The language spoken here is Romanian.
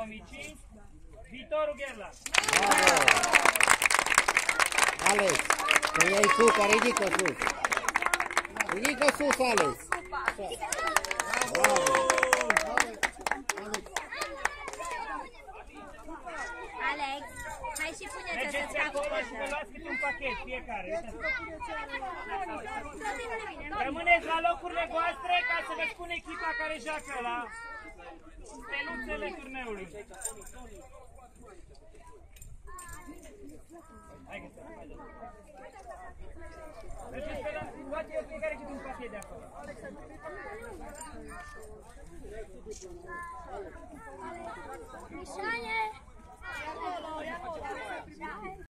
2005, Vitorul Gherla. Alex, că iei cupa, ridică sus. Ridică sus, Alex. Bravo. Alex, hai și puneți să-ți Mergeți fac acolo și vă poză. luați câte un pachet fiecare. Uitați. Să vină bine, nu? Rămâneți la locurile voastre ca să vă spun echipa care joacă la steluțele turneului. Hai că să mai dăm. Mergeți pe la luați eu fiecare câte un pachet de acolo. Mișane!